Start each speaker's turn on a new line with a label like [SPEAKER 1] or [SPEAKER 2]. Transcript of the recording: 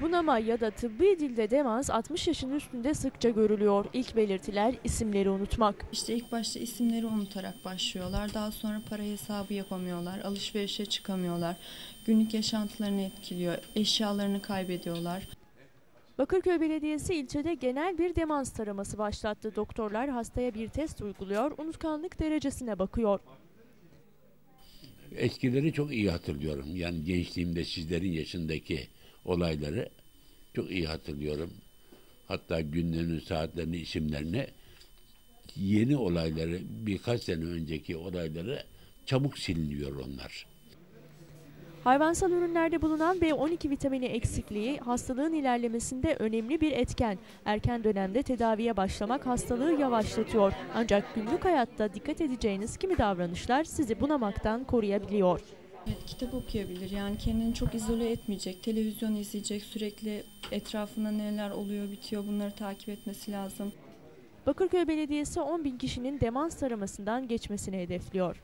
[SPEAKER 1] Bunama ya da tıbbi dilde demans 60 yaşın üstünde sıkça görülüyor. İlk belirtiler isimleri unutmak.
[SPEAKER 2] İşte ilk başta isimleri unutarak başlıyorlar. Daha sonra para hesabı yapamıyorlar. Alışverişe çıkamıyorlar. Günlük yaşantılarını etkiliyor. Eşyalarını kaybediyorlar.
[SPEAKER 1] Bakırköy Belediyesi ilçede genel bir demans taraması başlattı. Doktorlar hastaya bir test uyguluyor, unutkanlık derecesine bakıyor.
[SPEAKER 3] Eskileri çok iyi hatırlıyorum. Yani gençliğimde sizlerin yaşındaki olayları çok iyi hatırlıyorum. Hatta günlerini, saatlerini, isimlerini yeni olayları, birkaç sene önceki olayları çabuk siliniyor onlar.
[SPEAKER 1] Hayvansal ürünlerde bulunan B12 vitamini eksikliği hastalığın ilerlemesinde önemli bir etken. Erken dönemde tedaviye başlamak hastalığı yavaşlatıyor. Ancak günlük hayatta dikkat edeceğiniz kimi davranışlar sizi bunamaktan koruyabiliyor.
[SPEAKER 2] Evet, kitap okuyabilir. Yani kendini çok izole etmeyecek. Televizyon izleyecek. Sürekli etrafında neler oluyor, bitiyor bunları takip etmesi lazım.
[SPEAKER 1] Bakırköy Belediyesi 10 bin kişinin demans taramasından geçmesini hedefliyor.